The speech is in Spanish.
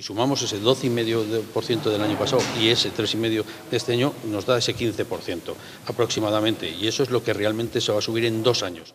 Si sumamos ese 12,5% del año pasado y ese 3,5% de este año, nos da ese 15% aproximadamente. Y eso es lo que realmente se va a subir en dos años.